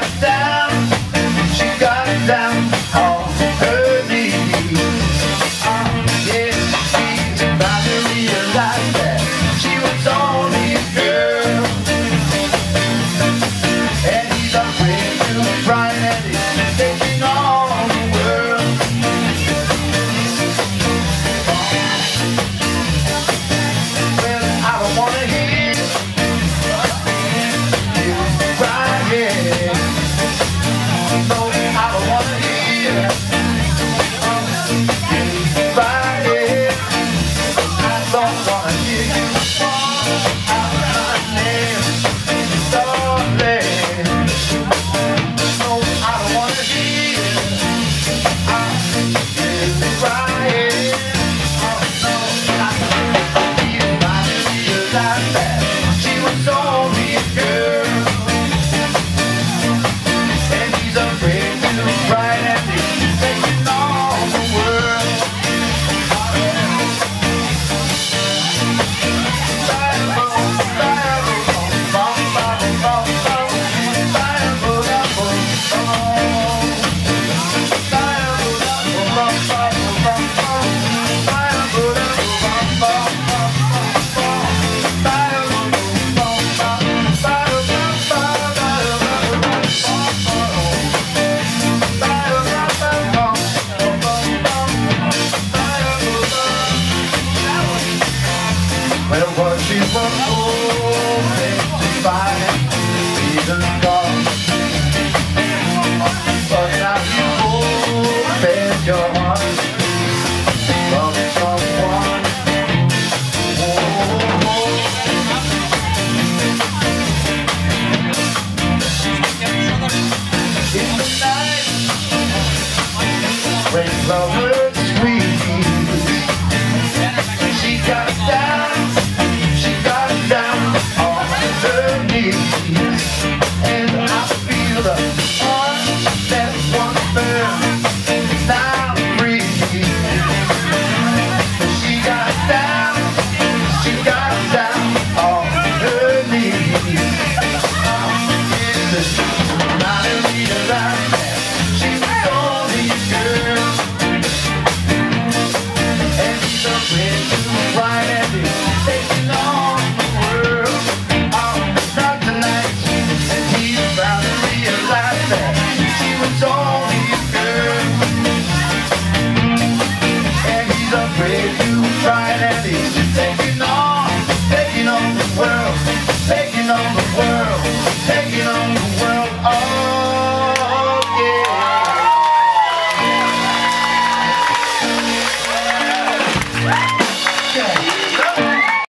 like that. So. Well, was she from old 55? Season gone. But now you open your heart from someone. Oh, oh. In the love.